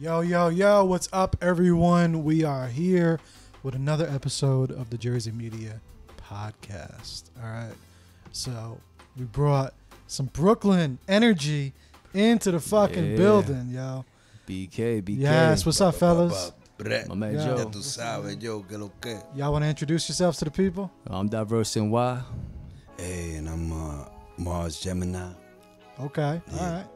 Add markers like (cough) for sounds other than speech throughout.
Yo, yo, yo, what's up, everyone? We are here with another episode of the Jersey Media Podcast. All right. So, we brought some Brooklyn energy into the fucking Yeah. building, yo. BK, BK. Yes, what's up, fellas? My man Yeah. Joe. Tú sabes, yo, que lo que. Y'all want to introduce yourselves to the people? I'm Diverse NY. Hey, and I'm uh, Mars Gemini. Okay. All Yeah. right.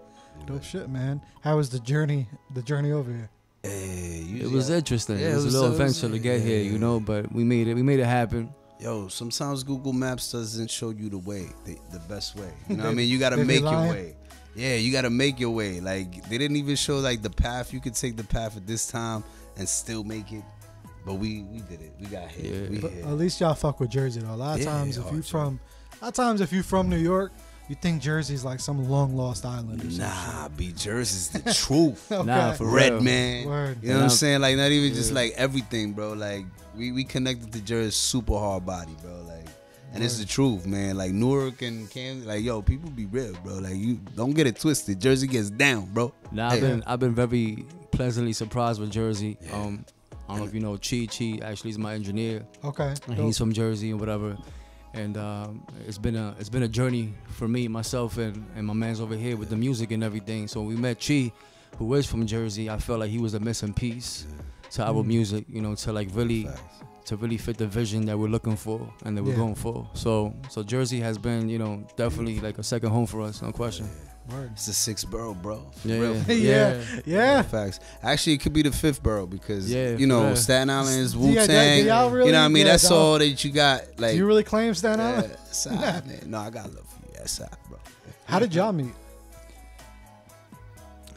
Dope shit, man. How was the journey? The journey over here? Hey, It was interesting. Yeah, it was, it was- a little it adventure to get here, yeah. you know, but we made it. We made it happen. Yo, sometimes Google Maps doesn't show you the way, the, the best way. You know what I (laughs) mean? You got to make your way. Yeah, you got to make your way. Like, they didn't even show, like, the path. You could take the path at this time and still make it. But we we did it. We got here. Yeah. We But here. at least y'all fuck with Jersey though. A lot of Yeah, times, if you to. from, a lot of times if you from New York, you think Jersey's like some long lost island or something. Nah, B Jersey's the truth. (laughs) Nah, for Red real. man. Word. You know what I'm saying? Like not even just like everything, bro. Like we we connected to Jersey super hard body, bro. Like and it's the truth, man. Like Newark and Camden, like yo, people be real, bro. Like you don't get it twisted. Jersey gets down, bro. Now I've Hey. been I've been very pleasantly surprised with Jersey. Um, I don't know if you know Chi Chi. Actually, he's my engineer. Okay. And he's from Jersey and whatever. And um, it's been a it's been a journey for me, myself, and, and my man's over here with the music and everything. So we met Chi, who is from Jersey. I felt like he was a missing piece to our Mm. music, you know, to like really Facts. to really fit the vision that we're looking for and that we're Yeah. going for. So so Jersey has been, you know, definitely like a second home for us, no question. Word. It's the sixth borough, bro. Yeah, real. (laughs) yeah, Yeah. Yeah. Facts. Actually, it could be the fifth borough because Yeah, you know yeah. Staten Island is Wu Tang. y'all really- you know what I mean? yeah, That's y'all- that you got. Like Do you really claim Staten yeah, Island? (laughs) (laughs) side, man. No, I got love for you. That's side, bro. How did y'all meet?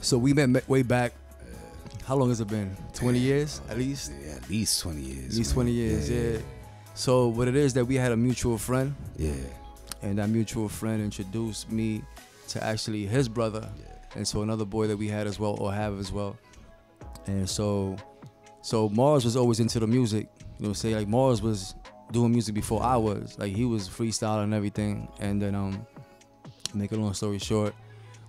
So we met, met way back. How long has it been? 20 years at least? Yeah, at least twenty years. At least man. 20 years, yeah. So what it is that we had a mutual friend Yeah. and that mutual friend introduced me to actually his brother and so another boy that we had as well or have as well and so so mars was always into the music you know say like mars was doing music before i was like he was freestyling and everything and then um make a long story short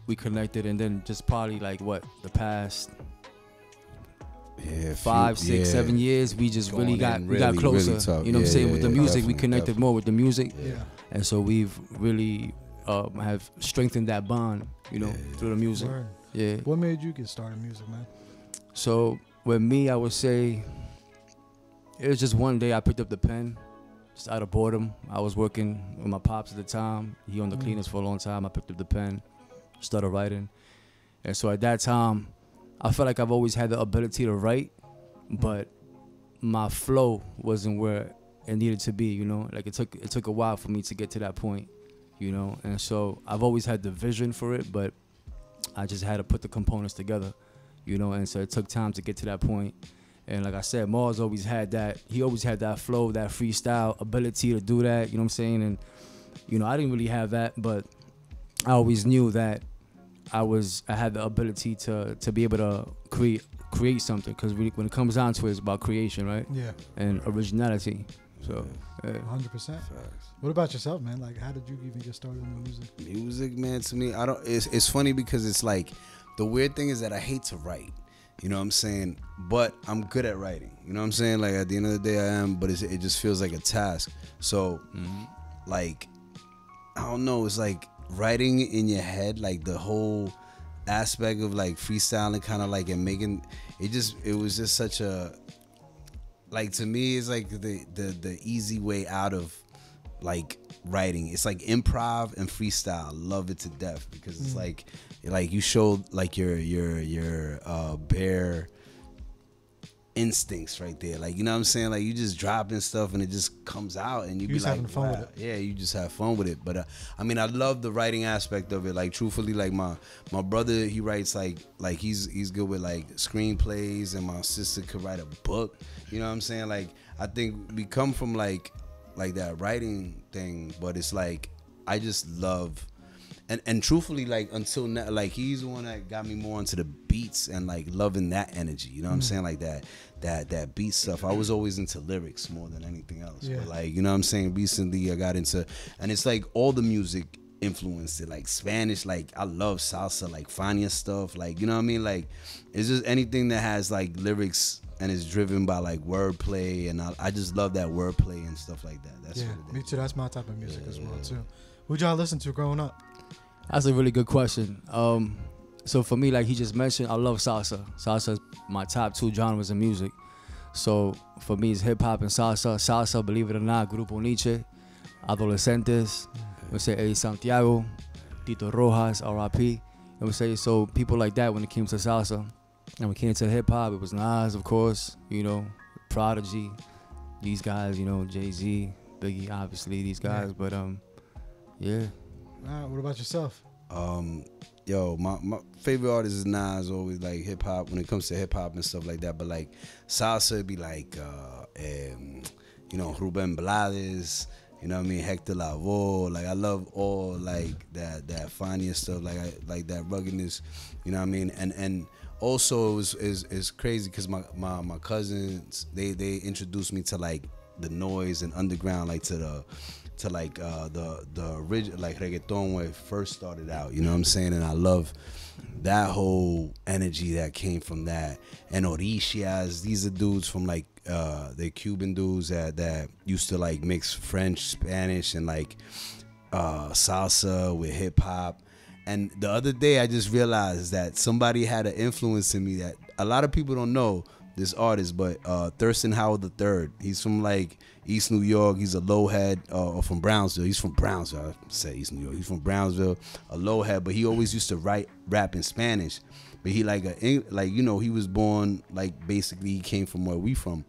we connected and then just probably like what the past Yeah, five, few- six, yeah. seven years, we just Going really got in we got closer. really. You know what I'm saying? yeah, With the yeah, music, we connected definitely. more with the music, Yeah. and so we've really um, have strengthened that bond. You know, Yeah. through the music. Yeah. What made you get started in music, man? So with me, I would say it was just one day I picked up the pen, just out of boredom. I was working with my pops at the time. He owned the Mm. cleaners for a long time. I picked up the pen, started writing, and so at that time, I felt like I've always had the ability to write, but my flow wasn't where it needed to be. You know, like it took it took a while for me to get to that point. You know, and so I've always had the vision for it, but I just had to put the components together you know, and so it took time to get to that point. And like I said, Mars always had that. He always had that flow, that freestyle ability to do that. You know what I'm saying? And you know, I didn't really have that, but I always knew that I was I had the ability to to be able to create create something because when it comes down to it, it's about creation, right? Yeah. And originality. So yeah. 100%. What about yourself, man? Like, how did you even get started in music? Music, man, to me, I don't. It's it's funny because it's like the weird thing is that I hate to write. You know what I'm saying? But I'm good at writing. You know what I'm saying? Like at the end of the day, I am. But it's, it just feels like a task. So, mm-hmm. like, I don't know. It's like writing in your head, like the whole aspect of like freestyling, kind of like and making it. Just it was just such a like to me it's like the the the easy way out of like writing. It's like improv and freestyle. Love it to death because it's like like you show like your your your uh bare instincts right there. Like you know what i'm saying? Like you just dropping stuff and it just comes out and you You be like having fun with it. yeah you just have fun with it. But uh, i mean i love the writing aspect of it. Like truthfully like my my brother he writes like like he's he's good with like screenplays and my sister could write a book. You know what i'm saying? Like i think we come from like like that writing thing but it's like i just love and and truthfully like until now like he's the one that got me more into the beats and like loving that energy you know what i'm mm. saying like that that that beat stuff i was always into lyrics more than anything else Yeah. but like you know what i'm saying recently i got into and it's like all the music influenced it. Like Spanish, like I love salsa, like Fania stuff. Like you know what I mean? Like it's just anything that has like lyrics and is driven by like wordplay, and I, I just love that wordplay and stuff like that. That's yeah, what it me too. That's my type of music as well Yeah. too. Who'd y'all listen to growing up? That's a really good question. Um, so for me, like he just mentioned, I love salsa. Salsa is my top two genres of music. So for me, it's hip hop and salsa. Salsa, believe it or not, Grupo Niche, Adolescentes, we say Eddie Santiago, Tito Rojas, R.I.P. And we say so people like that when it came to salsa. And we it came to hip hop, it was Nas, of course, you know, Prodigy, these guys, you know, Jay Z, Biggie, obviously these guys. Yeah. But um, yeah. What about yourself? Um, yo, my, my favorite artist is Nas. Always like hip hop when it comes to hip hop and stuff like that. But like salsa, be like, uh, um, you know, Ruben Blades. You know what I mean? Hector Lavoe. Like I love all like that that Fania stuff. Like I like that ruggedness. You know what I mean? And and also it was is is crazy because my, my my cousins they they introduced me to like the noise and underground like to the to like uh the the original like reggaeton when it first started out you know what i'm saying? And i love that whole energy that came from that. And orishas these are dudes from like uh they cuban dudes that that used to like mix french spanish and like uh salsa with hip-hop. And the other day i just realized that somebody had an influence in me that a lot of people don't know this artist but uh Thirstin Howl the third. He's from like east new york. He's a lowhead uh, or from brownsville. He's from brownsville. I say east new york. He's from brownsville. A lowhead but he always used to write rap in spanish. But he like a like you know he was born like basically he came from where we from.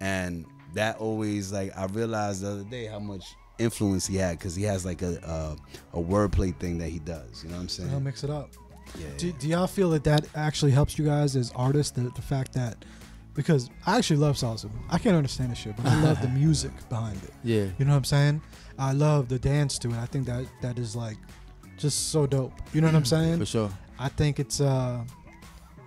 And that always like i realized the other day how much influence he had because he has like a, a a wordplay thing that he does. You know what i'm saying? I'll mix it up. yeah, Do, do y'all feel that that actually helps you guys as artists? The, the fact that because I actually love salsa. I can't understand the shit, but I love the (laughs) music behind it. Yeah. You know what I'm saying? I love the dance to it. I think that that is like just so dope. You know what I'm saying? For sure. I think it's uh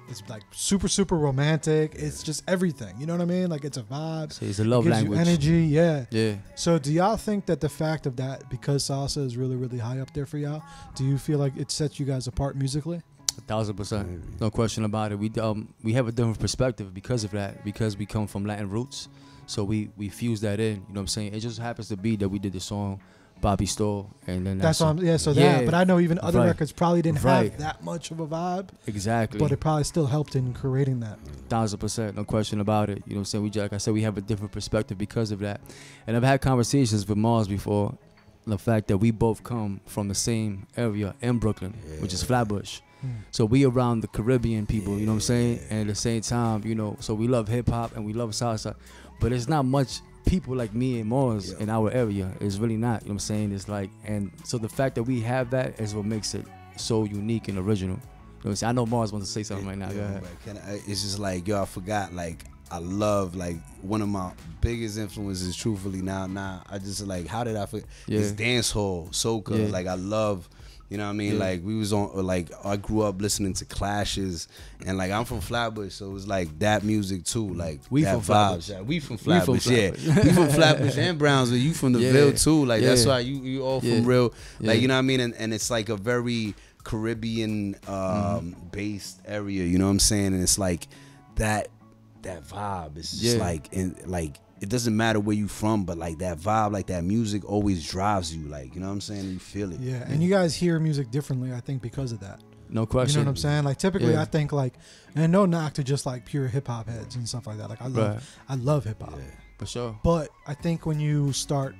it's like super super romantic. It's just everything. You know what I mean? Like it's a vibe. So it's a love gives language. you energy. Yeah. Yeah. So do y'all think that the fact of that because salsa is really really high up there for y'all, do you feel like it sets you guys apart musically? A thousand percent. Maybe. No question about it. We um we have a different perspective because of that. Because we come from Latin roots. So we we fuse that in. You know what I'm saying? It just happens to be that we did the song Bobby Stole and then That's that's, what I'm yeah, so Yeah. that but I know even other Right. records probably didn't Right. have that much of a vibe, exactly but it probably still helped in creating that. thousand percent, no question about it. You know what I'm saying? We just, like I said, we have a different perspective because of that. And I've had conversations with Mars before. The fact that we both come from the same area in Brooklyn, which is Yeah. Flatbush. Hmm. So we around the Caribbean people, you know what I'm saying? And at the same time, you know, so we love hip hop and we love salsa, but it's not much people like me and Mars Yeah. in our area. It's really not. You know what I'm saying? It's like, and so the fact that we have that is what makes it so unique and original. You know what I'm saying? I know Mars wants to say something right now. Go Yeah, ahead. can I, it's just like yo, I forgot. Like I love like one of my biggest influences. Truthfully, now, now I just like how did I forget? Yeah. It's dance hall, soca. Yeah. Like I love. You know what I mean? Yeah. Like we was on like I grew up listening to Clashes and like I'm from Flatbush, so it was like that music too. Like We that from Flatbush. Yeah, we from We from Flatbush, yeah. We from Flatbush and (laughs) Brownsville. You from the Yeah. Ville too. Like that's why you you all from Yeah. real like Yeah. you know what I mean? And and it's like a very Caribbean um Mm-hmm. based area, you know what I'm saying? And it's like that that vibe is just Yeah. like in like it doesn't matter where you from, but like that vibe, like that music always drives you, like you know what I'm saying? You feel it. Yeah, and you guys hear music differently, I think, because of that. No question. You know what I'm saying? Like typically, Yeah. I think like, and no knock to just like pure hip hop heads and stuff like that. Like I love, Right. I love hip hop. Yeah. For sure. But I think when you start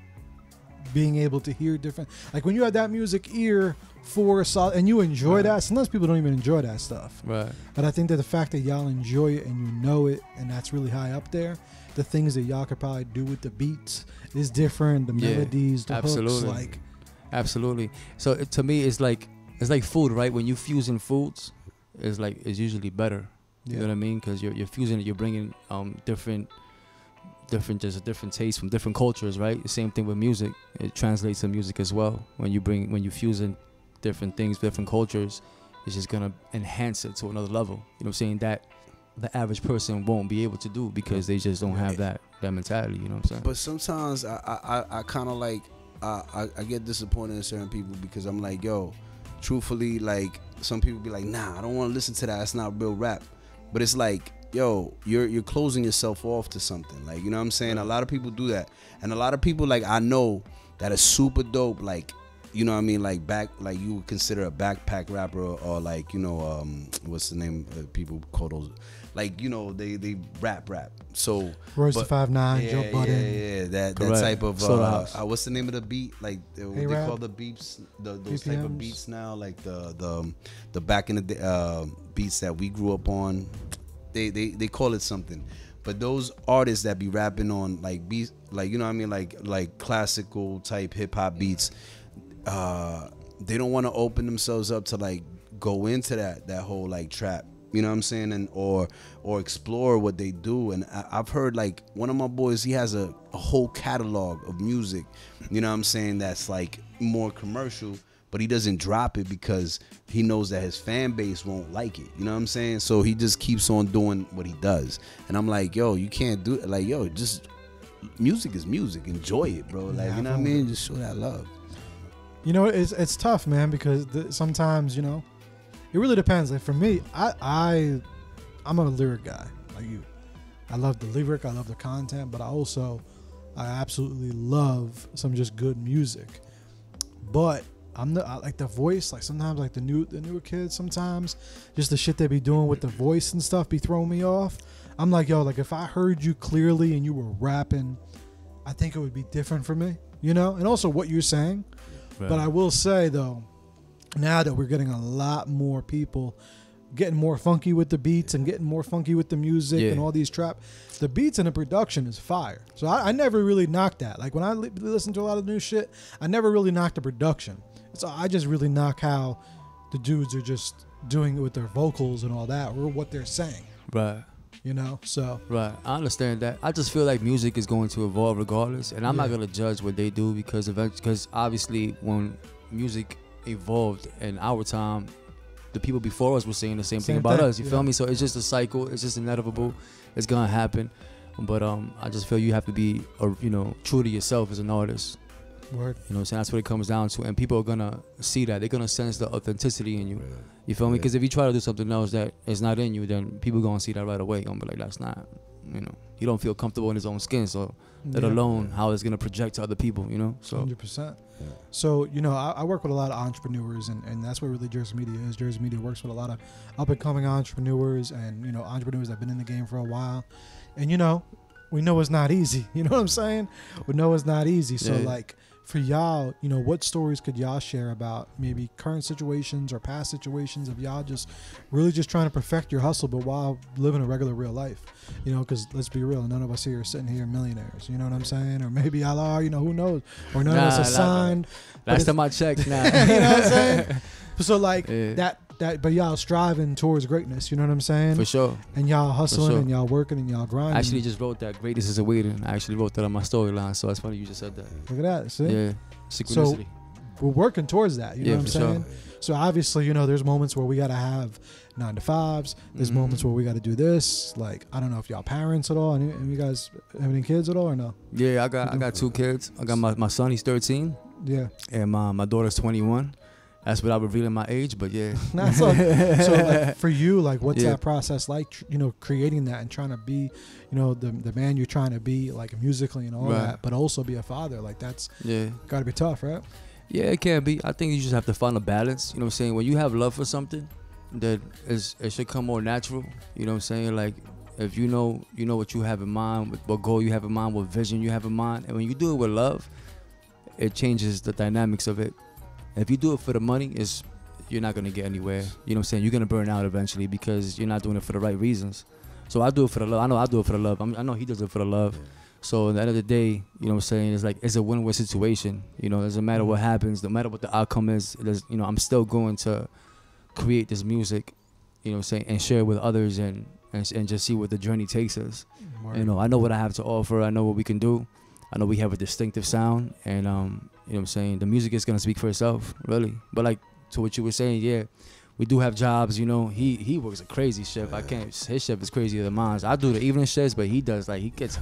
being able to hear different, like when you have that music ear for sol and you enjoy Right. that. Sometimes people don't even enjoy that stuff. Right. But I think that the fact that y'all enjoy it and you know it, and that's really high up there. The things that y'all could probably do with the beats is different. The Yeah, melodies, the hooks, absolutely. like Absolutely. So it, to me, it's like it's like food, right? When you fusing foods, it's like it's usually better. You know what I mean? Because you're you're fusing it. You're bringing um different different just a different taste from different cultures, right? Same thing with music. It translates to music as well. When you bring when you fusing different things, different cultures, it's just gonna enhance it to another level. You know what I'm saying? That the average person won't be able to do because they just don't have that that mentality. You know what I'm saying? But sometimes I I, I, kind of like I, I get disappointed in certain people because I'm like, yo, truthfully, like some people be like, nah, I don't want to listen to that. That's not real rap. But it's like, yo, you're you're closing yourself off to something. Like, you know what I'm saying? A lot of people do that. And a lot of people like I know that are super dope, like you know what I mean, like back like you would consider a backpack rapper or like, you know, um what's the name of people call those like, you know, they they rap rap. So Royce but- the Five Nine, yeah, Joe yeah, Budden. yeah, that that type of uh, uh, what's the name of the beat? Like uh, what they A-Rap? call the beats, the, those type of beats now, like the the the back in the day, uh, beats that we grew up on. They they they call it something. But those artists that be rapping on like beats, like you know what I mean, like like classical type hip hop beats, uh, they don't want to open themselves up to like go into that that whole like trap you know what i'm saying? And or or explore what they do. And I, i've heard like one of my boys he has a, a whole catalog of music you know what i'm saying that's like more commercial but he doesn't drop it because he knows that his fan base won't like it you know what i'm saying? So he just keeps on doing what he does. And i'm like yo you can't do it. Like yo just music is music. Enjoy it bro. Like Yeah, you know what i mean? Just show that love. You know, it's it's tough, man, because the, sometimes you know, it really depends. Like for me, I I I'm a lyric guy, like you. I love the lyric, I love the content, but I also I absolutely love some just good music. But I'm the I like the voice. Like sometimes, like the new the newer kids, sometimes just the shit they be doing with the voice and stuff be throwing me off. I'm like, yo, like if I heard you clearly and you were rapping, I think it would be different for me, you know. And also what you're saying. But I will say though, now that we're getting a lot more people getting more funky with the beats and getting more funky with the music Yeah. and all these trap, the beats and the production is fire. So I, I never really knocked that. Like when I li- listen to a lot of new shit, I never really knocked the production. So I just really knock how the dudes are just doing it with their vocals and all that, or what they're saying. right. You know, so Right, I understand that. I just feel like music is going to evolve regardless, and I'm not gonna judge what they do because because obviously when music evolved in our time, the people before us were saying the same, thing about thing, us. You yeah. feel me? So it's just a cycle. It's just inevitable. It's gonna happen. But um, I just feel you have to be, uh, you know, true to yourself as an artist. word. You know, what I'm saying that's what it comes down to, and people are gonna see that. They're gonna sense the authenticity in you. You feel me? Yeah. Because if you try to do something else that is not in you, then people gonna see that right away. Gonna be like, that's not, you know, he don't feel comfortable in his own skin. So let Yeah. alone how it's gonna project to other people. You know, so Hundred percent. Yeah. So you know, I, I work with a lot of entrepreneurs, and, and that's what really Jersey Media is. Jersey Media works with a lot of up and coming entrepreneurs, and you know, entrepreneurs that've been in the game for a while. And you know, we know it's not easy. (laughs) You know what I'm saying? We know it's not easy. So Yeah. like for y'all, you know, what stories could y'all share about maybe current situations or past situations of y'all just really just trying to perfect your hustle, but while living a regular real life? You know, because let's be real, none of us here are sitting here millionaires. You know what I'm saying? Or maybe y'all are. You know, who knows? Or none of us Nah, are nah, nah. signed. last time I checked, now (laughs) you know what I'm saying? (laughs) So like Yeah. that that but y'all striving towards greatness, you know what I'm saying? for sure. And y'all hustling sure. and y'all working and y'all grinding. I actually just wrote that greatness is awaiting. I actually wrote that on my storyline, so it's funny you just said that. look at that. See? Yeah, synchronicity. We're working towards that, you know Yeah, what I'm for sure. saying? So obviously, you know, there's moments where we gotta have nine to fives. There's Mhm. moments where we gotta do this. Like I don't know if y'all parents at all. Any, any you guys have any kids at all or no? yeah, I got I got two kids. I got my, my son, he's 13, Yeah. and my my daughter's 21. That's without revealing my age, but yeah. (laughs) Not so. so like (laughs) for you, like what's Yeah. that process like? tr- You know, creating that and trying to be, you know, the the man you're trying to be, like musically and all Right. that, but also be a father. Like that's Yeah. got to be tough, right? Yeah, it can be. I think you just have to find a balance. You know what I'm saying? When you have love for something, that is it should come more natural. You know what I'm saying? Like if you know you know what you have in mind, what, what goal you have in mind, what vision you have in mind, and when you do it with love, it changes the dynamics of it. If you do it for the money, it's you're not gonna get anywhere. You know what I'm saying? You're gonna burn out eventually because you're not doing it for the right reasons. So I do it for the love. I know I do it for the love. I'm, I know he does it for the love. So at the end of the day, you know what I'm saying, it's like it's a win-win situation. You know, it doesn't matter what happens, no matter what the outcome is, you know, I'm still going to create this music, you know what I'm saying, and share it with others and, and and just see where the journey takes us. You know, I know what I have to offer, I know what we can do. I know we have a distinctive sound and um, you know what I'm saying, the music is gonna speak for itself, really. But like to what you were saying, yeah, we do have jobs, you know. He he works a crazy shift. I can't his shift is crazier than mine. I do the evening shifts, but he does like he gets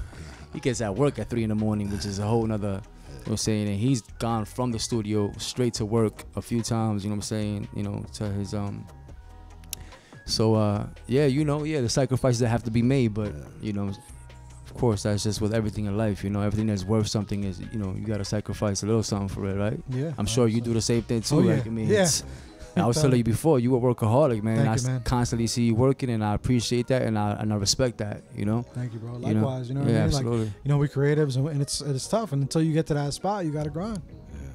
he gets at work at three in the morning, which is a whole nother You know what I'm saying? And he's gone from the studio straight to work a few times, you know what I'm saying? You know, to his um so uh yeah, you know, yeah, the sacrifices that have to be made, but you know, of course that's just with everything in life, you know, everything that's worth something is you know, you gotta sacrifice a little something for it, right? Yeah, I'm sure you do the same thing too. Oh, yeah. Like I mean Yeah. it's I was telling you before, you a workaholic, man. Thank I you, s- man. constantly see you working, and I appreciate that, and I and I respect that. You know. Thank you, bro. You know? Likewise, you know, what yeah, I mean? Like, absolutely. you know, we creatives, and, and it's it's tough. And until you get to that spot, you got to grind.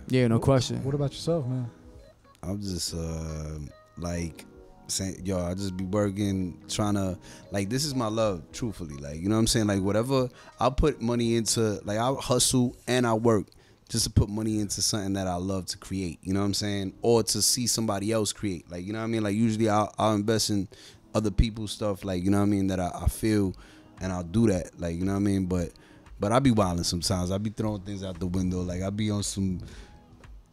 yeah, no question. What about yourself, man? I'm just uh like saying yo, I just be working trying to like this is my love, truthfully. Like, you know what I'm saying? Like whatever I put money into like I hustle and I work just to put money into something that I love to create, you know what I'm saying? Or to see somebody else create. Like, you know what I mean? Like usually I'll, I'll invest in other people's stuff, like, you know what I mean, that I, I feel and I'll do that. Like, you know what I mean? But but I be wilding sometimes. I be throwing things out the window. Like I be on some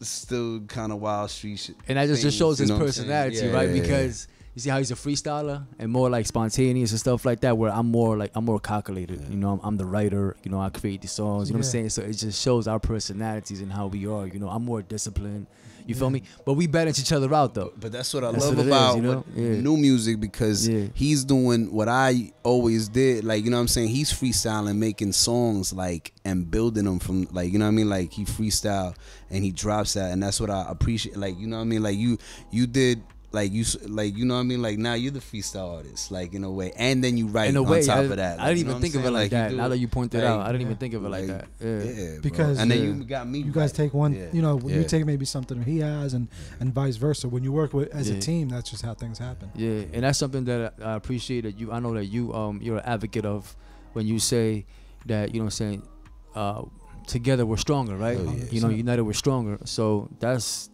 still kind of wild street shit. And that just, just things, shows you his know what I'm saying? personality, Yeah, right? yeah, yeah. because you see how he's a freestyler and more like spontaneous and stuff like that. Where I'm more like I'm more calculated. You know, I'm, I'm the writer. You know, I create the songs. You know what I'm saying? So it just shows our personalities and how we are. You know, I'm more disciplined. You feel me? Mm-hmm. But we balance each other out though. But that's what I That's love what it is, about you know? Yeah. new music because Yeah. he's doing what I always did. Like, you know what I'm saying? He's freestyling, making songs like and building them from like, you know what I mean? Like he freestyle and he drops that and that's what I appreciate. Like, you know what I mean? Like you you did like you like you know what I mean? Like now you're the freestyle artist, like in a way. And then you write in a on way, top I, of that. I didn't even think of it like that. Now that you pointed Like, out, I didn't even think of it like, that. Yeah. Yeah, bro. Because, and then yeah. you got me. You guys right. take one, Yeah. you know, you take maybe something he has, and and vice versa. When you work with as a team, that's just how things happen. Yeah, and that's something that I I appreciate that you. I know that you um you're an advocate of when you say that you know what I'm saying uh together we're stronger, right? Oh, yeah. You know, united we're stronger. So that's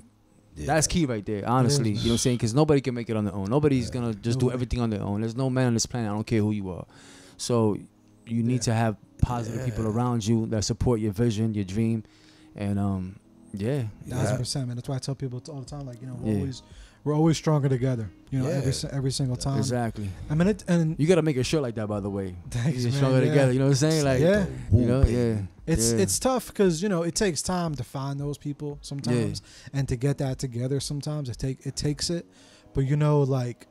Yeah. that's key right there. Honestly, is. you know what I'm saying? Because nobody can make it on their own. Nobody's Yeah. gonna just do everything on their own. There's no man on this planet. I don't care who you are. So you need Yeah. to have positive people around you that support your vision, your dream, and um yeah. Thousand Yeah. percent, man. That's why I tell people all the time, like you know, Yeah. always we're always stronger together. You know, every Yeah. si- every single time. Exactly. I mean, it, and You gotta make a shirt like that, by the way. (laughs) Thanks, You're man, stronger yeah. together. You know what I'm saying? Like, Yeah. you know, yeah. It's Yeah. it's tough because you know it takes time to find those people sometimes, and to get that together. Sometimes it take it takes it, but you know, like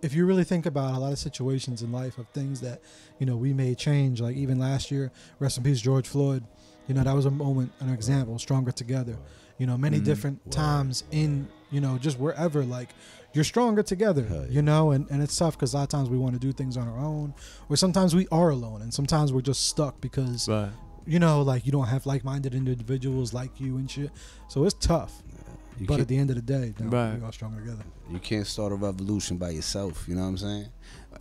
if you really think about a lot of situations in life of things that you know we made change, like even last year, rest in peace, George Floyd. You know that was a moment, an example, stronger together. You know, many Mhm. different Word. times in you know just wherever, like you're stronger together. Yeah. You know, and and it's tough because a lot of times we want to do things on our own, or sometimes we are alone, and sometimes we're just stuck because Right. you know, like you don't have like-minded individuals like you and shit. So it's tough. You but at the end of the day, no, Right. we all stronger together. You can't start a revolution by yourself. You know what I'm saying?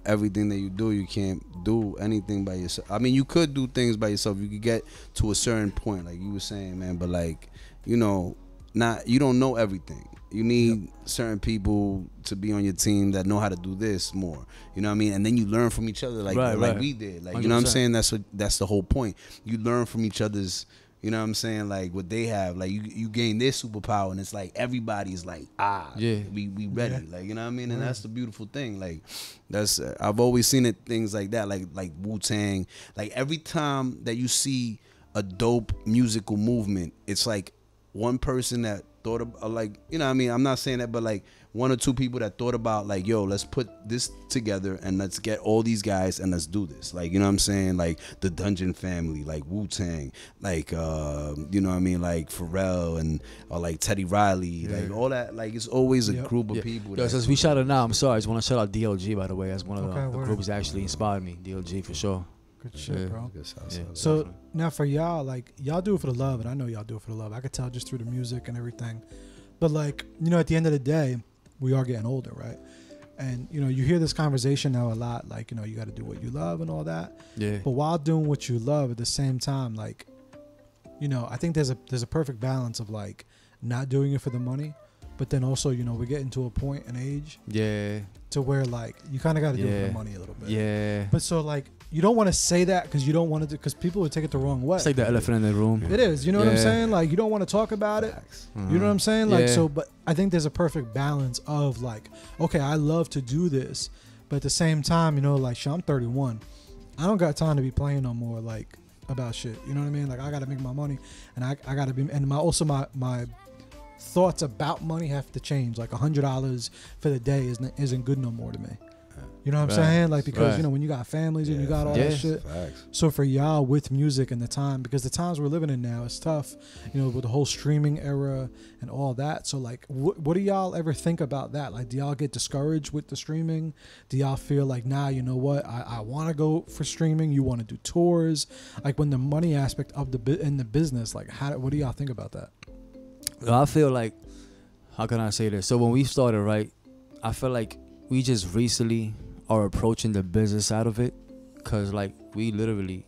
Everything that you do, you can't do anything by yourself. I mean, you could do things by yourself. You could get to a certain point, like you were saying, man. But like, you know, not you don't know everything. You need certain people to be on your team that know how to do this more. You know what I mean? And then you learn from each other, like Right, like right. we did. Like you know what I'm saying? That's what that's the whole point. You learn from each other's. You know what I'm saying? Like what they have. Like you you gain their superpower, and it's like everybody's like ah Yeah. we we ready. Yeah. Like you know what I mean? And that's the beautiful thing. Like that's uh, I've always seen it things like that. Like like Wu Tang. Like every time that you see a dope musical movement, it's like one person that thought of uh, like you know what I mean. I'm not saying that, but like one or two people that thought about like yo, let's put this together and let's get all these guys and let's do this. Like you know what I'm saying? Like the Dungeon Family, like Wu Tang, like uh, you know what I mean? Like Pharrell and or like Teddy Riley, like all that. Like it's always a Yep. group of Yeah. people. Yo, that- since we shout it out, I'm sorry. I just want to shout out DLG by the way. That's one of Okay, the, the groups that actually inspired me. DLG for sure. Good shit, Yeah. bro. Guess I'll Yeah. say that. So now for y'all, like y'all do it for the love, and I know y'all do it for the love. I could tell just through the music and everything. But like you know, at the end of the day, we are getting older, right? And you know, you hear this conversation now a lot, like you know, you got to do what you love and all that. Yeah. But while doing what you love at the same time, like, you know, I think there's a there's a perfect balance of like not doing it for the money, but then also you know we're getting to a point in age Yeah. to where like you kind of got to do it for the money a little bit. Yeah. But so like you don't want to say that because you don't want to because people would take it the wrong way. It's like the elephant in the room. It is. You know what I'm saying? Like you don't want to talk about it. Facts. You know what I'm saying? Like Yeah. so, but I think there's a perfect balance of like, okay, I love to do this, but at the same time, you know, like, shit, I'm 31. I don't got time to be playing no more like about shit. You know what I mean? Like I gotta make my money, and I, I gotta be, and my also my my thoughts about money have to change. Like a hundred dollars for the day isn't isn't good no more to me. You know what I'm saying? Like because Right. you know when you got families and you got all Yeah. that shit. Facts. So for y'all with music and the time, because the times we're living in now, is tough, you know, with the whole streaming era and all that. So like, what, what do y'all ever think about that? Like, do y'all get discouraged with the streaming? Do y'all feel like, nah, you know what, I, I want to go for streaming. You want to do tours, like when the money aspect of the bu- in the business, like how, what do y'all think about that? I feel like, how can I say this? So when we started, right, I feel like we just recently are approaching the business side of it, cause like we literally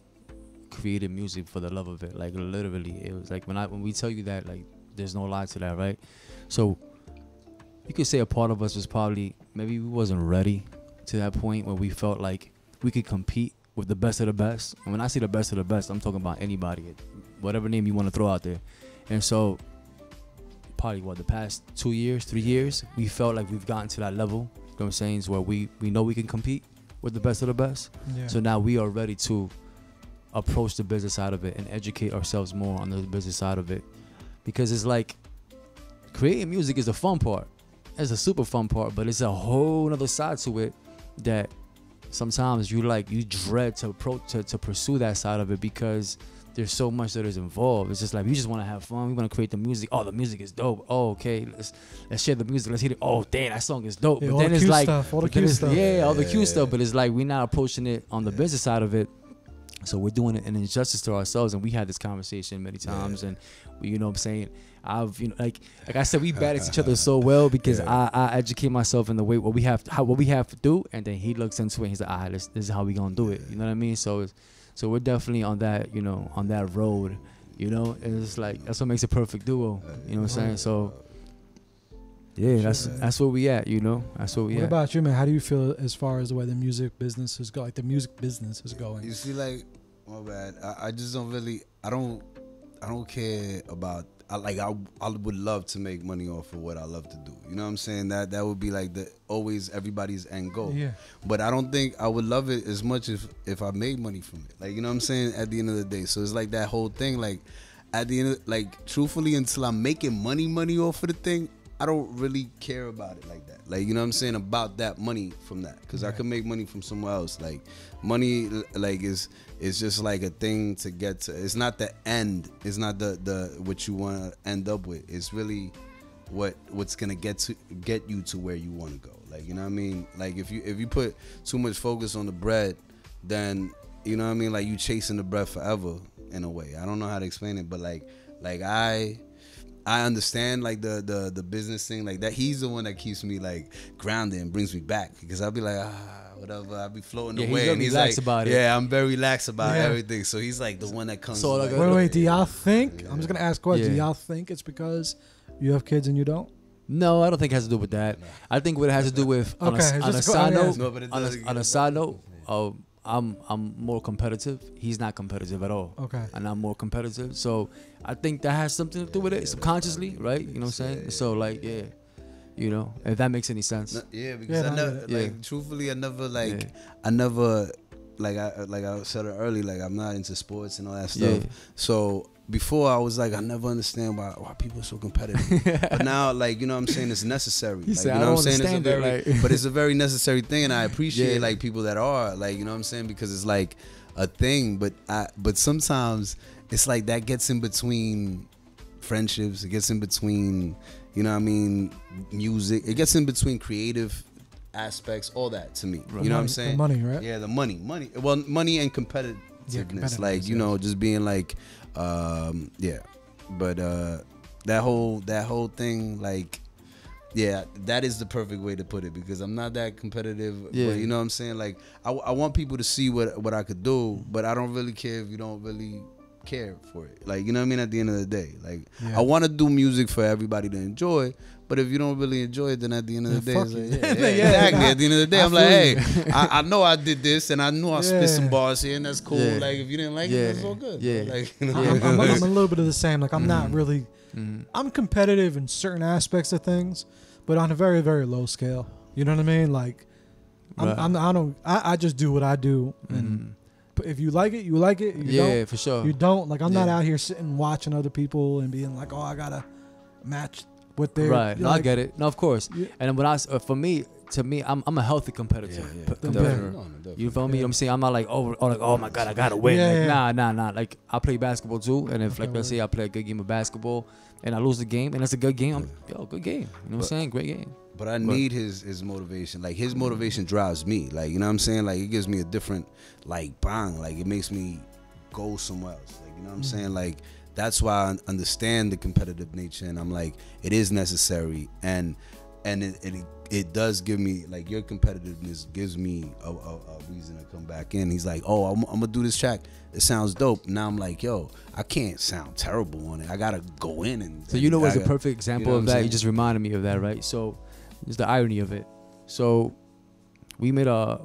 created music for the love of it. Like literally, it was like when I when we tell you that, like there's no lie to that, right? So you could say a part of us was probably maybe we wasn't ready to that point where we felt like we could compete with the best of the best. And when I say the best of the best, I'm talking about anybody, whatever name you want to throw out there. And so probably what the past two years, three years, we felt like we've gotten to that level. Know what I'm saying? Is where we we know we can compete with the best of the best. Yeah. So now we are ready to approach the business side of it and educate ourselves more on the business side of it, because it's like creating music is the fun part. It's a super fun part, but it's a whole other side to it that sometimes you like you dread to approach to, to pursue that side of it because there's so much that is involved. It's just like we just want to have fun. We want to create the music. Oh, the music is dope. Oh, okay. Let's let's share the music. Let's hit it. Oh, damn, that song is dope. Yeah, but all then the it's cute like, stuff, all the cute stuff. yeah, all the Yeah, cute yeah. stuff. But it's like we're not approaching it on the business side of it. So we're doing it an injustice to ourselves, and we had this conversation many times, and we, you know, what I'm saying, I've, you know, like, like I said, we balance each other so (laughs) well because Yeah. I, I educate myself in the way what we have, to, how what we have to do, and then he looks into it. and He's like, ah, this, this is how we gonna do it. You know what I mean? So, it's, so we're definitely on that, you know, on that road. You know, it's like that's what makes a perfect duo. You know what I'm saying? So, yeah, that's that's where we at. You know, that's where we What at. about you, man? How do you feel as far as the way the music business is going? Like the music business is going. You see, like, my bad. I, I just don't really. I don't. I don't care about. I like. I. I would love to make money off of what I love to do. You know what I'm saying? That that would be like the always everybody's end goal. Yeah. But I don't think I would love it as much if if I made money from it. Like you know what I'm saying? At the end of the day, so it's like that whole thing. Like at the end, of, like truthfully, until I'm making money, money off of the thing, I don't really care about it like that. Like you know what I'm saying about that money from that, because I Right. could make money from somewhere else. Like money, like is is just like a thing to get to. It's not the end. It's not the the what you want to end up with. It's really what what's gonna get to get you to where you want to go. Like you know what I mean. Like if you if you put too much focus on the bread, then you know what I mean. Like you chasing the bread forever in a way. I don't know how to explain it, but like like I. I understand like the the the business thing like that. He's the one that keeps me like grounded and brings me back because I'll be like ah whatever. I'll be floating Yeah, he's away very and he's relaxed like about it. yeah I'm very relaxed about Yeah. everything. So he's like the one that comes. So, like, like, Wait, wait. Do y'all think? I'm just gonna ask questions. Do y'all think it's because you have kids and you don't? No, I don't think it has to do with that. I think what it has to do with on, Okay, a, on a just go- side yeah. note, No, but it on does a, on a side note, uh, I'm I'm more competitive. He's not competitive at all, Okay. and I'm more competitive. So I think that has something to do with it subconsciously, right? You know what I'm saying? So like, yeah, you know, if that makes any sense. No, yeah, because Yeah, I never, get like, truthfully, I never, like, Yeah. I never, like, I like I said it early, like, I'm not into sports and all that stuff. Yeah. So before, I was like, I never understand why why people are so competitive. (laughs) but now, like, you know, what I'm saying it's necessary. (laughs) He like, said, you know, "I what don't I'm saying it's a understand very, it," like- (laughs) but it's a very necessary thing, and I appreciate Yeah. like people that are, like, you know, what I'm saying because it's like a thing. But I, but sometimes it's like that gets in between friendships. It gets in between, you know what I mean, music. It gets in between creative aspects, all that to me. Right. You know what I'm saying? money, right? Yeah, the money, money. Well, money and competitiveness, competitiveness, like you yeah. know, just being like, um, yeah. But uh, that whole that whole thing, like, yeah, that is the perfect way to put it because I'm not that competitive. Yeah. But you know what I'm saying? Like, I, I want people to see what what I could do, but I don't really care if you don't really care for it. Like, you know what I mean? At the end of the day, like, Yeah. I want to do music for everybody to enjoy. But if you don't really enjoy it, then at the end of the Then day, it's like, (laughs) yeah, yeah, Yeah, exactly. At the end of the day, I I'm like, hey. (laughs) I, I know I did this, and I know I spit some bars here, and that's cool. Yeah. Like, if you didn't like Yeah. it, that's all good. Yeah. Like, (laughs) you know? I'm, I'm, I'm a little bit of the same. Like I'm not Mm-hmm. really. Mhm. I'm competitive in certain aspects of things, but on a very very low scale. You know what I mean? Like, I'm, Right. I'm I don't I, I just do what I do and Mhm. If you like it, you like it. You yeah, for sure. don't. You don't. Like I'm not out here sitting watching other people and being like, oh, I gotta match what they're right. No, I get it. No, of course. Yeah. And when I, s- uh, for me, to me, I'm, I'm a healthy competitor. Yeah, yeah. p- competitor. No, no. You feel me? Yeah. I'm saying I'm not like oh, oh, like oh my god, I gotta win. Yeah, like, yeah. Nah, nah, nah. Like I play basketball too, and if like let's say I play a good game of basketball, and I lose the game, and it's a good game, I'm yo, good game. You know what I'm saying? Great game. But I need his his motivation. Like his motivation drives me. Like you know what I'm saying. Like it gives me a different like bang. Like it makes me go somewhere else. Like you know what I'm Mm-hmm. saying. Like that's why I understand the competitive nature, and I'm like it is necessary, and and it it, it does give me like your competitiveness gives me a, a, a reason to come back in. He's like, oh, I'm, I'm gonna do this track. It sounds dope. Now I'm like, yo, I can't sound terrible on it. I gotta go in and. So you know what's I a gotta- perfect example know of what I'm that? You just reminded me of that, right? So it's the irony of it. So we made a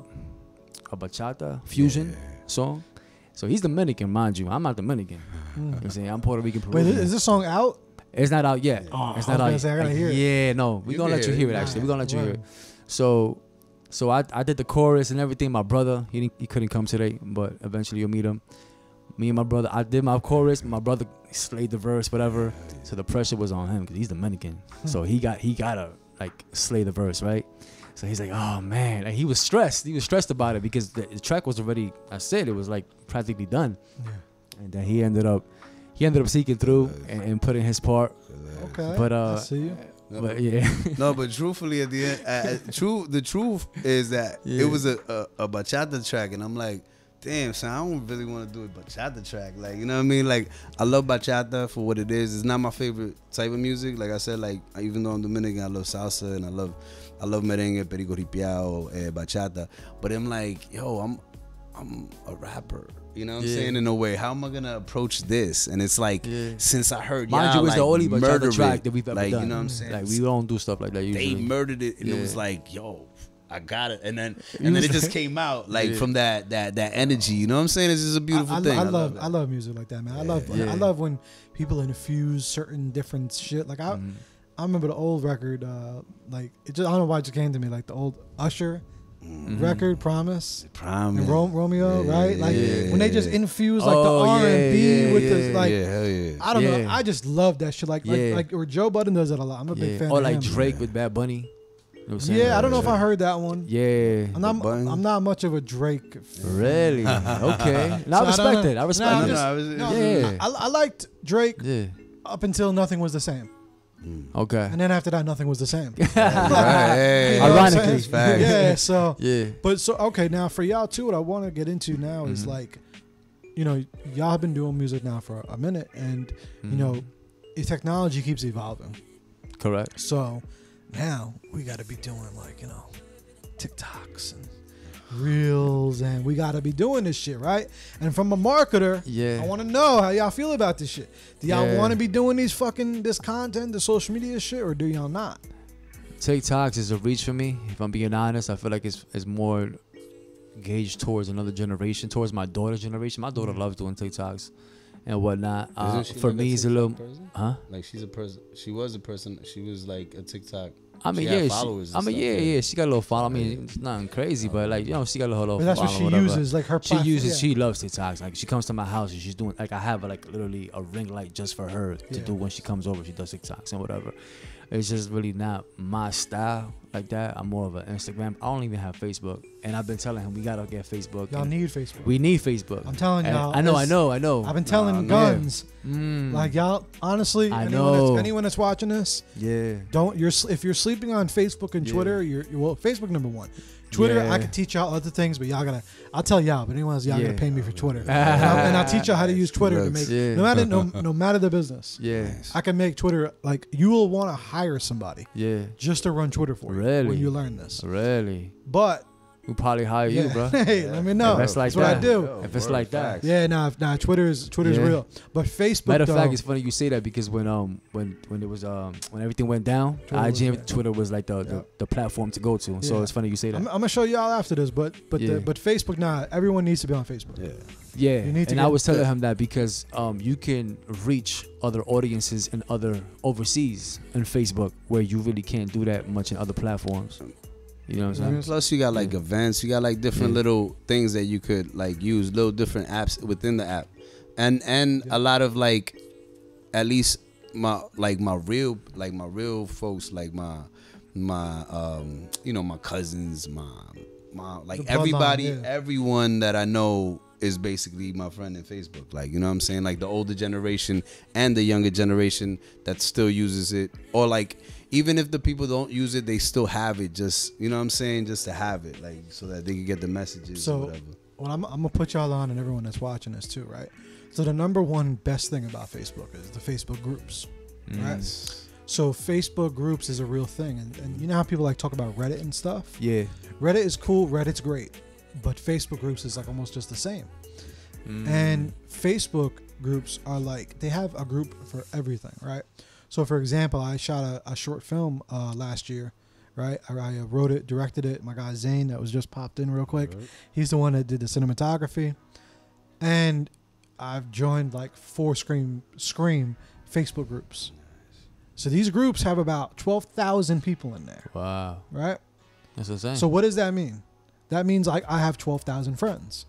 a bachata fusion song. So he's Dominican, mind you. I'm not Dominican. Mm. You know what I'm saying I'm Puerto Rican. Wait, is this song out? It's not out yet. Oh, it's not out. say, I gotta yet. hear it. Yeah, no, we You gonna let you hear it. Actually, we're gonna let you hear it. So, so I I did the chorus and everything. My brother, he didn't, he couldn't come today, but eventually you'll meet him. Me and my brother, I did my chorus. My brother slayed the verse, whatever. So the pressure was on him because he's Dominican. Hmm. So he got he gotta like slay the verse, right? So he's like, oh man, like he was stressed. He was stressed about it because the, the track was already. I said it was like practically done, Yeah. and then he ended up he ended up seeking through and, and putting his part. Okay. But I uh, see you. but yeah, (laughs) no, but truthfully, at the end, uh, uh, true. The truth is that Yeah. it was a, a a bachata track, and I'm like, damn, son, I don't really want to do a bachata track. Like, you know what I mean? Like, I love bachata for what it is. It's not my favorite type of music. Like I said, like even though I'm Dominican, I love salsa and I love I love merengue, perico ripiao, eh, bachata. But I'm like, yo, I'm I'm a rapper. You know what I'm saying? In a way, how am I gonna approach this? And it's like, Yeah. since I heard mind y'all, you, it's the only murder track that we've ever like, done. You know what I'm saying? Like we don't do stuff like that they murdered it and it was like yo i got it and then You (laughs) and then was it just came out like Yeah. from that that that energy you know what i'm saying this is a beautiful I, I, thing I love that. I love music like that, man. I love Yeah. I love when people infuse certain different shit. Like I Mhm. I remember the old record, uh, like it just I don't know why it just came to me, like the old Usher Mhm. record, Promise. Prime, And. Ro- Romeo, Yeah, right? Like yeah, when they just infuse like Oh, the R and B yeah, with the like yeah hell yeah I don't know. I just love that shit. Like like like or Joe Budden does it a lot. I'm a big fan. Or like him. Drake with Bad Bunny. You know? Yeah, I don't know if I heard that one. Yeah. I'm not. I'm not much of a Drake. fan. Really? (laughs) Okay. No, So I I respect don't it. I No, respect I'm it. just- I was- No, Yeah. I, I liked Drake up until nothing was the same, Okay. and then after that, nothing was the same. (laughs) Right, hey, (laughs) You know Ironically. saying? (laughs) Yeah. So, Yeah. but so okay, now for y'all too, what I want to get into now is Mhm. like, you know, y'all have been doing music now for a minute, and you know, Mm-hmm. the technology keeps evolving. Correct. So now we got to be doing like you know, TikToks and reels, and we got to be doing this shit right. And from a marketer, Yeah. I want to know how y'all feel about this shit. Do y'all Yeah. want to be doing these fucking this content, the social media shit, or do y'all not? TikToks is a reach for me. If I'm being honest, I feel like it's it's more gauged towards another generation, towards my daughter's generation. My daughter loves doing TikToks and whatnot. Uh, for like me, it's a little, person? huh? like she's a person she was a person she was like a tiktok I mean, She yeah, followers she, I mean, stuff, yeah, yeah. yeah, She got a little follow. I mean, it's nothing crazy, but like you know, she got a little. little But that's what she whatever. uses, like her. She platform- uses. yeah. She loves TikToks. Like she comes to my house and she's doing. Like I have like literally a ring light just for her to Yeah. do when she comes over. She does TikToks and whatever. It's just really not my style like that. I'm more of an Instagram. I don't even have Facebook, and I've been telling him we gotta get Facebook. Y'all need Facebook. we need Facebook. I'm telling And y'all. I know. I know. I know. I've been telling man. guns Mm, like y'all. Honestly, I anyone that's, anyone that's watching this, yeah. don't. You're if you're sleeping on Facebook and Yeah. Twitter, you're, you're well. Facebook number one. Twitter, I Yeah. can teach y'all other things, but y'all gotta. I'll tell y'all, but anyone else, y'all Yeah. gotta pay me for Twitter, (laughs) and, I'll, and I'll teach y'all how to use Twitter to make. Yeah. No matter no, (laughs) no matter the business, Yeah. I can make Twitter like you will want to hire somebody Yeah. just to run Twitter for you Really? when you learn this. Really. But We probably hire you, bro. (laughs) hey, let me know. If that's like That's what I that. do. If it's like that. Yeah, nah, nah. Twitter is Twitter's Yeah. real, but Facebook. Matter of fact, it's funny you say that because when um when when it was um when everything went down, Twitter IG and. Twitter was like the, the, Yeah. the platform to go to. So it's funny you say that. I'm, I'm gonna show y'all after this, but but Yeah. the, but Facebook, nah. Everyone needs to be on Facebook. yeah yeah, you need to and I was telling him that because um you can reach other audiences in other overseas in Facebook where you really can't do that much in other platforms. You know what I'm saying? Plus, you got like Yeah. events. You got like different Yeah. little things that you could like use, little different apps within the app, and and a lot of like, at least my like my real like my real folks like my my um you know my cousins my my like everybody yeah. everyone that I know is basically my friend in Facebook. Like you know what I'm saying like the older generation and the younger generation that still uses it or like even if the people don't use it, they still have it. Just you know what I'm saying, just to have it, like so that they can get the messages So- or whatever. Well, I'm, I'm gonna put y'all on and everyone that's watching this too, right? So the number one best thing about Facebook is the Facebook groups. Mm. Right. So Facebook groups is a real thing, and, and you know how people like talk about Reddit and stuff. Yeah. Reddit is cool, Reddit's great, but Facebook groups is like almost just the same. Mm. And Facebook groups are like they have a group for everything, right? So, for example, I shot a, a short film uh, last year, right? I, I wrote it, directed it. My guy Zane, that was just popped in real quick. He's the one that did the cinematography, and I've joined like four Scream Scream Facebook groups. So these groups have about twelve thousand people in there, Wow. right? That's insane. So what does that mean? That means like I have twelve thousand friends.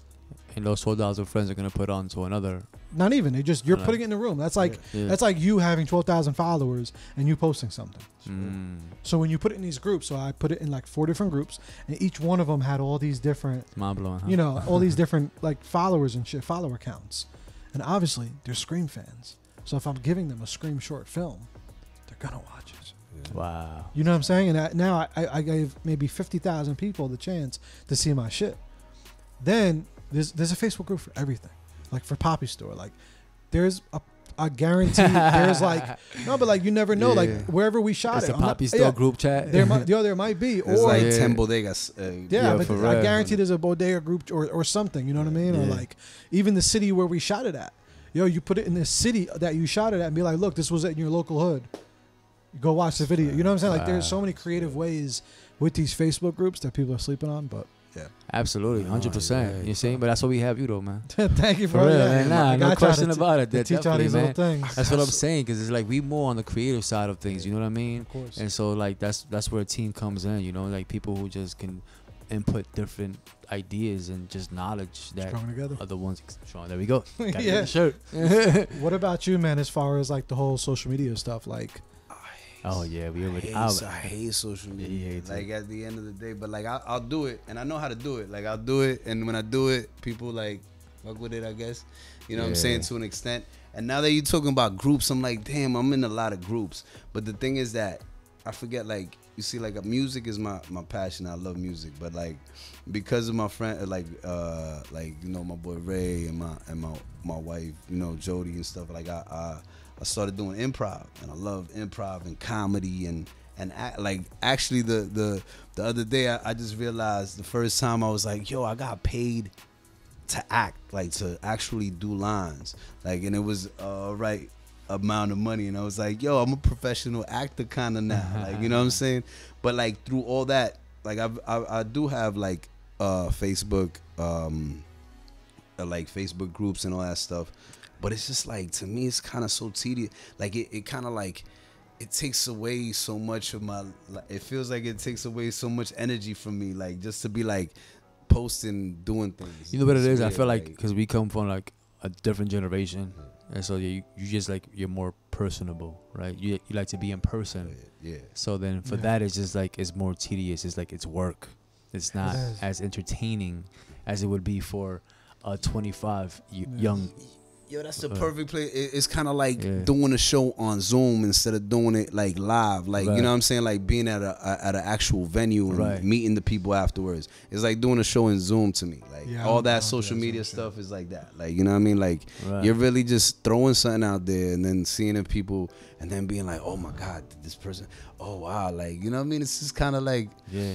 and those 12,000 friends are going to put on to another. Not even. They just you're putting it in the room. That's like Yeah. that's like you having twelve thousand followers and you posting something. Mm. So when you put it in these groups, so I put it in like four different groups, and each one of them had all these different, blowing. Huh? you know, all these (laughs) different like followers and shit, follower counts, and obviously they're Scream fans. So if I'm giving them a Scream short film, they're gonna watch it. Wow. You know what I'm saying? And I, now I, I gave maybe fifty thousand people the chance to see my shit. Then there's there's a Facebook group for everything, like for Poppy Store. Like there's a I guarantee there's like (laughs) no, but like you never know. Yeah. Like wherever we shot It's it, a I'm not- Poppy Store yeah, group chat. There might, (laughs) yo, there might be, It's or like Yeah. ten bodegas. Uh, yeah, Yeah, but for I real. guarantee there's a bodega group or, or something. You know what I mean? Or Yeah. like even the city where we shot it at. Yo, you put it in the city that you shot it at and be like, look, this was in your local hood. Go watch the video. You know what I'm saying? Like there's so many creative ways with these Facebook groups that people are sleeping on. But yeah, Absolutely, Oh, hundred percent. yeah. You see, but that's what we have you though, man. (laughs) thank you for, For real, that. man. Nah, no question about it. to That teach all these man. little things. That's what I'm saying, because it's like we more on the creative side of things. You know what I mean? Of course. And so like that's that's where a team comes in. You know, like people who just can input different ideas and just knowledge that Strong together. are the ones. Sean, there we go. (laughs) Gotta Yeah. the shirt. (laughs) What about you, man? As far as like the whole social media stuff, like oh yeah, we already. I, so- I hate social media. he hates like at the end of the day, but like I, I'll do it, and I know how to do it. Like I'll do it, and when I do it, people like fuck with it. I guess you know what I'm saying to an extent. And now that you're talking about groups, I'm like, damn, I'm in a lot of groups. But the thing is that I forget, like you see, like music is my my passion. I love music, but like because of my friend, like uh like you know my boy Ray and my and my my wife, you know Jody and stuff. Like I I, I started doing improv, and I love improv and comedy and and act, like actually the the the other day I, I just realized the first time I was like, yo, I got paid to act, like to actually do lines, like, and it was uh right amount of money, and I was like, yo, I'm a professional actor kind of now, (laughs) like, you know what I'm saying? But like through all that, like I've, I I do have like uh Facebook, um, uh, like Facebook groups and all that stuff, but it's just like to me, it's kind of so tedious. Like it, it kind of like it takes away so much of my like, it feels like it takes away so much energy from me like just to be like posting doing things You know what It's is? I feel like because we come from like a different generation, mm-hmm. and so you you just like you're more personable, right? You you like to be in person. yeah So then for Yeah. that, it's just like it's more tedious. It's like it's work. It's not is. as entertaining as it would be for a 25 y- Yeah. young. Yo that's the perfect place it's kind of like Yeah. doing a show on zoom instead of doing it like live like Right. you know what i'm saying like being at a, a at an actual venue and Right. meeting the people afterwards it's like doing a show in zoom to me like Yeah, all that social media Zoom shit. stuff is like that like you know what i mean like Right. you're really just throwing something out there and then seeing if people and then being like, oh my God, this person, oh wow, like you know what I mean? It's just kind of like, yeah.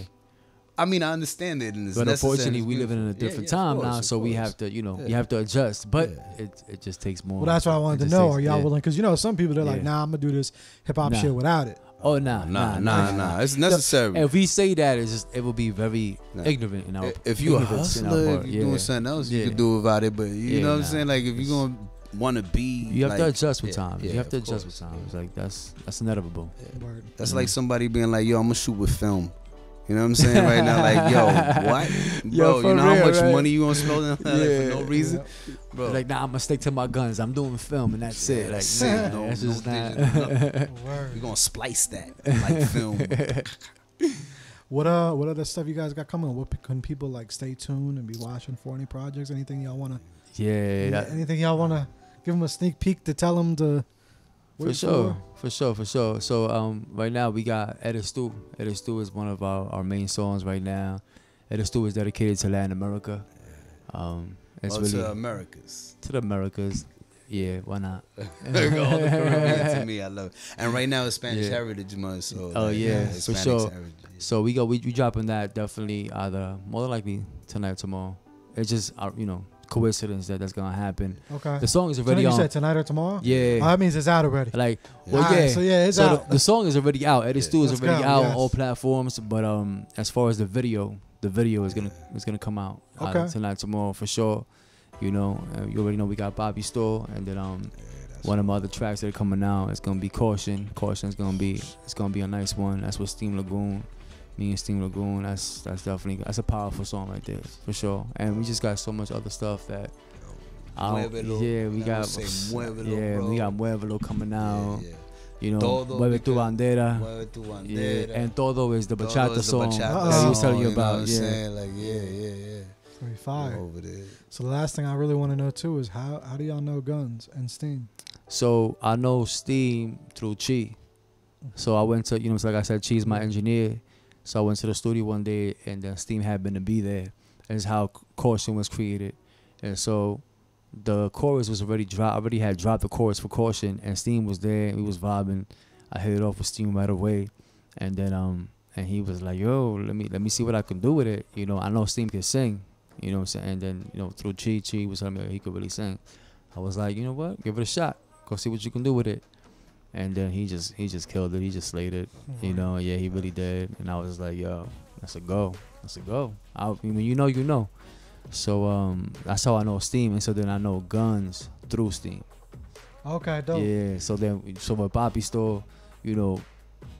I mean, I understand it, and it's But unfortunately, it's we live in a beautiful. Yeah, different yeah, time course, now, so we have to, you know, you have to adjust. But Yeah. it it just takes more. well, that's why I wanted to know. takes- Are y'all yeah. willing? Because you know some people they're like, nah, I'm gonna do this hip hop Nah. shit without it. Oh nah, Nah, nah, nah, It's necessary. If we say that, it's just it will be very Nah. ignorant in our. If you a ignorance in our hustler, part, if you're yeah. doing something else, you can do about it. But you Yeah, know what I'm saying? Like if you're gonna want to be, You have to adjust with yeah, times. yeah, you have to adjust course. with times. Like that's that's inevitable. Word. That's Mhm. like somebody being like, yo, I'm gonna shoot with film. You know what I'm saying right now? Like, yo, (laughs) what, Yo, bro? for you know how much right? money you gonna spend on that like, Yeah, for no reason, bro? Like, nah, I'm gonna stick to my guns. I'm doing film, and that's it. Like, that's nah, it. No- that's no just not. (laughs) digital, nothing. Word. we gonna splice that like film. (laughs) What uh, what other stuff you guys got coming? What can people like stay tuned and be watching for any projects? Anything y'all wanna? yeah, that, anything y'all wanna give them a sneak peek to tell them to? For sure, for sure, for sure. So um, right now we got Edit Stu. Edit Stu is one of our, our main songs right now. Edit Stu is dedicated to Latin America. Um, it's Well, really to the Americas. to the Americas. Yeah, why not? (laughs) All the (laughs) Caribbean to me, I love it. And right now it's Spanish Yeah. Heritage Month, so Oh, yeah, it's for sure. Heritage. So we go, we, we dropping that definitely either more than likely tonight, or tomorrow. It's just uh, you know coincidence that that's gonna happen. Okay. The song is So already you on. said tonight or tomorrow? yeah, Oh, that means it's out already. like well, Alright, yeah. So yeah, it's so out. The, the song is already out. Eddie Yeah. Stu is Let's already go, out yes. on all platforms. But um, as far as the video, the video is gonna is gonna come out either Okay. tonight, tomorrow for sure. You know, uh, you already know we got Bobby Store, and then um, one of my other tracks that are coming out It's gonna be Caution. Caution is gonna be it's gonna be a nice one. That's with Steam Lagoon. Me and Steam Lagoon. That's that's definitely that's a powerful song right there for sure. And we just got so much other stuff that. I don't- Muévelo. yeah, we That got would say muévelo, yeah, bro. we got Muévelo coming out. Yeah, yeah. You know, Todo, Mueve tu bandera. Mueve tu Yeah, and Todo is the Todo bachata is the song bachata that we was telling you song, know about. what I'm yeah, saying? Like, yeah, yeah, yeah. It's gonna be fire. Over there. So the last thing I really want to know too is how how do y'all know Guns and Steam? so I know Steam through Chi. So I went to, you know, it's like I said, Chi's my engineer. So I went to the studio one day, and then Steam happened to be there. It's how Caution was created. And so the chorus was already dropped. I already had dropped the chorus for Caution, and Steam was there. We was vibing. I hit it off with Steam right away, and then um, and he was like, "Yo, let me let me see what I can do with it." You know, I know Steam can sing. You know what I'm saying? And then you know through Chi, Chi was telling me he could really sing. I was like, you know what? Give it a shot. Go see what you can do with it. And then he just he just killed it. He just slayed it. You know, yeah, he really did. And I was like, yo, that's a go. That's a go. I, I mean, you know, you know. So um, that's how I know Steam, and so then I know Guns through Steam. Okay, dope. Yeah. So then, so with Bobby Store, you know,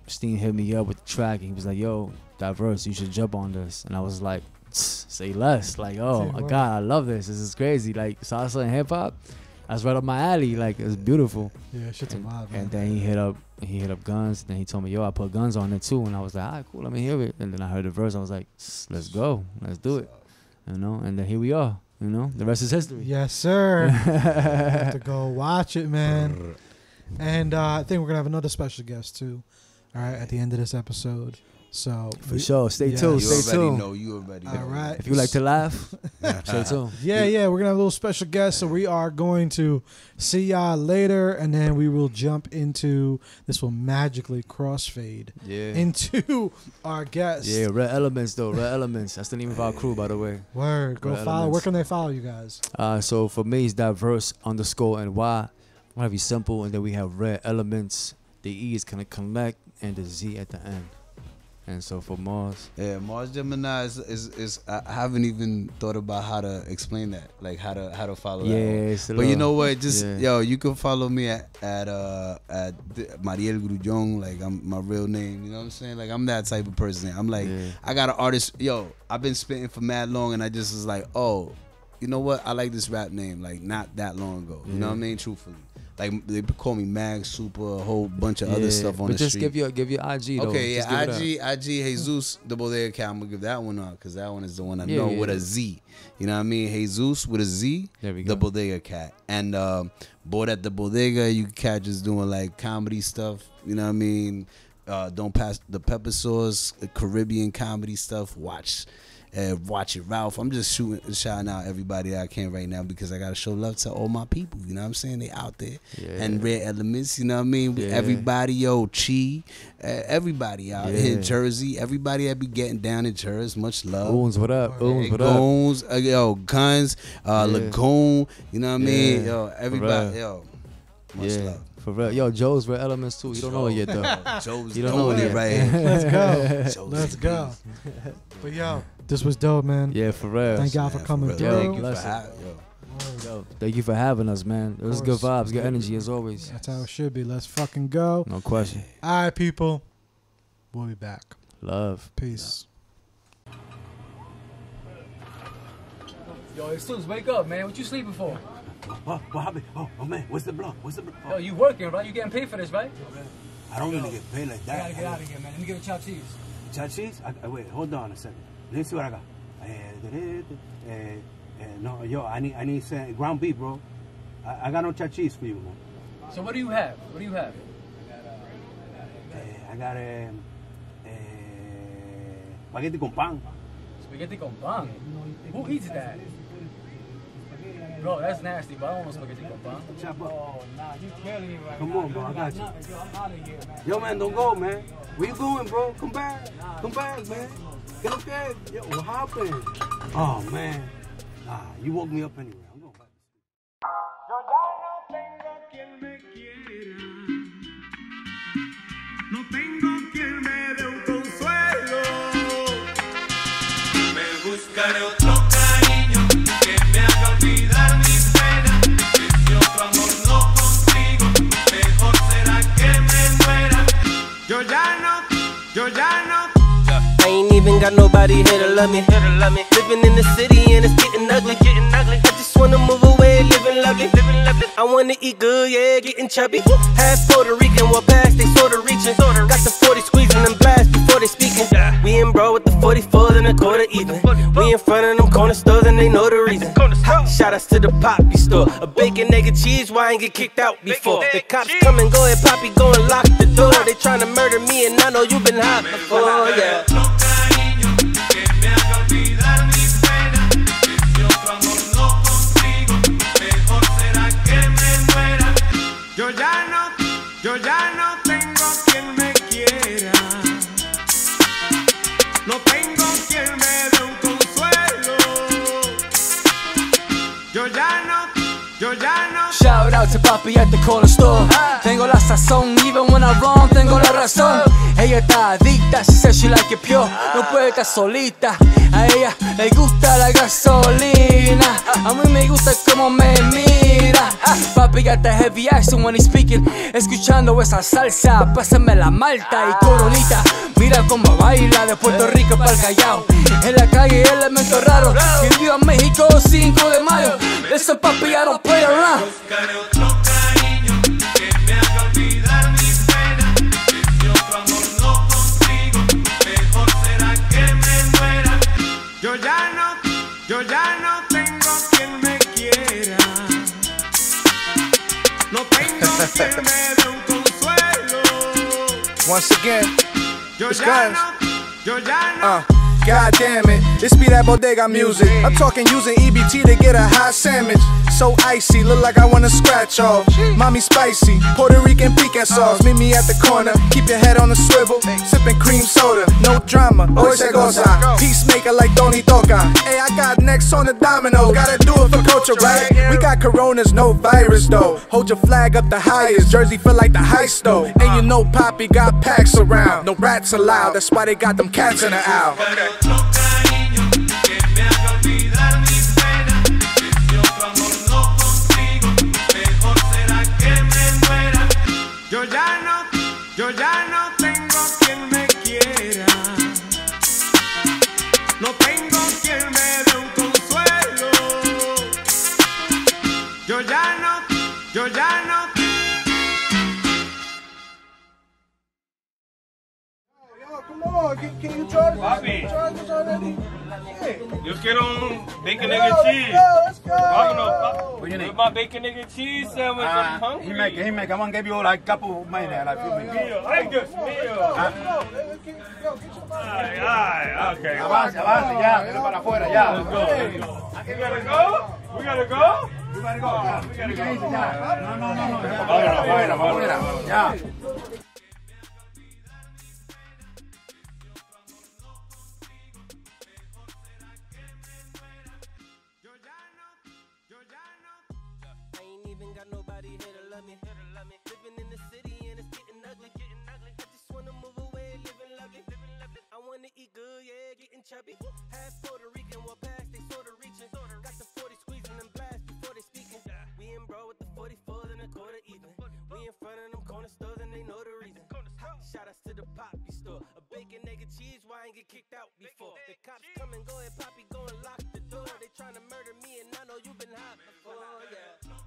Steam hit me up with the track, and he was like, "Yo, diverse, you should jump on this." And I was like, "Say less." Like, oh my god, I love this. This is crazy. Like salsa and hip hop. That's right up my alley. Like it's beautiful. Yeah, shit's a And, vibe. man. and then he hit up he hit up guns. Then he told me, "Yo, I put guns on it too." And I was like, "All right, cool. Let me hear it." And then I heard the verse. I was like, "Let's go. Let's do it." You know. And then here we are. You know. The rest is history. yes, sir. (laughs) have to go watch it, man. And uh, I think we're gonna have another special guest too. All right, at the end of this episode. So For we- sure. Stay Yes. tuned. You Stay tuned. know. You already know. All right. If you like to laugh, (laughs) stay tuned. Yeah, yeah, we're gonna have a little special guest, so we are going to see y'all later, and then we will jump into this will magically crossfade Yeah. into (laughs) our guest. Yeah, Rarelementz though. Rarelementz. That's the name of our crew, by the way. Word, go Red follow. Where can they follow you guys? Uh, so for me, it's diverse underscore and Y. Want to be simple, and then we have Rarelementz. The E is gonna connect, and the Z at the end. And so for Mars, Yeah, Mars Gemini is, is is I haven't even thought about how to explain that, like how to how to follow yeah, that. But you know what? Just yeah. yo, you can follow me at at uh at Mariel Grullon, like I'm my real name. You know what I'm saying? Like I'm that type of person. I'm like Yeah. I got an artist. Yo, I've been spitting for mad long, and I just was like, oh, you know what? I like this rap name. Like not that long ago. You know what I mean? Truthfully, like they call me Mag Super, a whole bunch of Yeah, other stuff on but the just street. give your give your IG though. Okay, yeah, give it up. IG, IG, Jesus, the Bodega Cat. I'm gonna give that one up because that one is the one I Yeah, know yeah, with a. Z. You know what I mean? Jesus with a Z, There we the go. Bodega Cat, and um, board at the Bodega, you can catch us doing like comedy stuff. You know what I mean? Uh, don't pass the pepper sauce, uh, Caribbean comedy stuff. Watch. Uh, watch it, Ralph. I'm just shooting, shouting out everybody I can right now because I gotta show love to all my people. You know what I'm saying? They out there Yeah. and Rarelementz. You know what I mean? Yeah. Everybody, yo, Chi, uh, everybody out here in Jersey. Everybody that be getting down in Jersey. Much love. Oons, what up? Oons, Hey, what up? Goons, uh, yo, Guns, uh, Yeah. Lagoon. You know what I mean? Yeah. Yo, everybody, yo, much Yeah, love. for real. Yo, Joe's Rarelementz too. You don't know it yet though. (laughs) Joe's You don't know doing it it yet. right. (laughs) Let's go. Joe's Let's the go. But yo, this was dope, man. Yeah, for real. Thank God for coming for through. Yo, thank you for ha- yo. Yo, thank you for having us, man. It was good vibes, good energy as always. That's how it should be. Let's fucking go. No question. All right, people. We'll be back. Love. Peace. Yo, Excuse, wake up, man. What you sleeping for? What, what happened? Oh, oh, man, where's the block? Where's the block? Oh. Yo, you working, right? You getting paid for this, right? I don't really get paid like that. I gotta get out of here, man. Let me get a chopped cheese. Chopped cheese? I, I, wait, hold on a second. Let me see what I got. Eh, eh, eh, eh, no, yo, I need, I need some ground beef, bro. I, I got no chopped cheese for you, man. So what do you have? What do you have? Eh, I got eh, eh, spaghetti con pan. Spaghetti con pan. Who eats that? Bro, that's nasty, but I don't know spaghetti con pan. Chop up. Oh, nah, you killing me right Come now. on, bro, I got you. Yo, I'm out of here, man. Yo, man, don't go, man. Where you going, bro? Come back. Come back, man. Get up. Yo, what happened? Oh, man. Nah, you woke me up anyway. Ain't got nobody here to love me. Living in the city and it's getting ugly. Getting ugly. I just wanna move away, living lovely. Living lovely. I wanna eat good, yeah, getting chubby. Half Puerto Rican, well past they sorta reaching. Got the 40 squeezing them blast before they speaking. We in bro with the 44 and a quarter even. We in front of them corner stores and they know the reason. Ha, Shout outs to the Poppy store. A bacon, egg, and cheese, why I ain't get kicked out before? The cops come and go and Poppy go and lock the door. They tryna murder me and I know you been hot before, yeah. To Papi at the corner store. Tengo la sazón, even when I'm wrong, tengo la razón. Ella está adicta, she says she like it pure. No puede estar solita, a ella le gusta la gasolina. A mí me gusta como me mira. Papi the heavy accent when he's speaking. Escuchando esa salsa, pásame la malta y coronita. Mira cómo baila de Puerto Rico para el Callao. En la calle, elemento raro. Que viva México 5 de mayo. Listen, papi, I don't play around. Once again, It's ya guys. no, yo ya no. uh, God damn it, this be that bodega music. I'm talking using EBT to get a hot sandwich. So icy, look like I wanna scratch off. Mommy spicy, Puerto Rican pecan sauce. Meet me at the corner, keep your head on a swivel. Sipping cream soda, no drama. Hoy se goza. Peacemaker like Tony Toca. Hey, I got next on the domino. Gotta do it for culture, right? We got coronas, no virus though. Hold your flag up the highest. Jersey feel like the heist though. And you know Poppy got packs around. No rats allowed, that's why they got them cats in the owl. Otro cariño on, can, can you try this? Papi. Try this already? Yo quiero un bacon, Yo, egg, and cheese. yo, let's go. Oh, you know, pa- What you need? with my bacon, egg, and cheese sandwich. Uh, I'm hungry. he make, he make. I'm gonna give you like a couple minutes, like few minutes. Meal, like this meal. Yo, get, get your Alright, alright, okay. Avance, avance, ya, vete para afuera, ya. Let's go, let's go. We gotta go? We gotta go? You gotta go, ya. We gotta go. No, no, no, no. ya. Afuera, afuera, Afuera, ya. and chubby. Half Puerto Rican, well, past they sorta reaching. Got the 40 squeezing them blast before they speaking. We in bro with the 44 and a quarter even. We in front of them corner stores and they know the reason. Shout outs to the poppy store. A bacon, egg, and cheese, why I ain't get kicked out before? The cops come and go and poppy go and lock the door. They tryna murder me and I know you been hot before, yeah.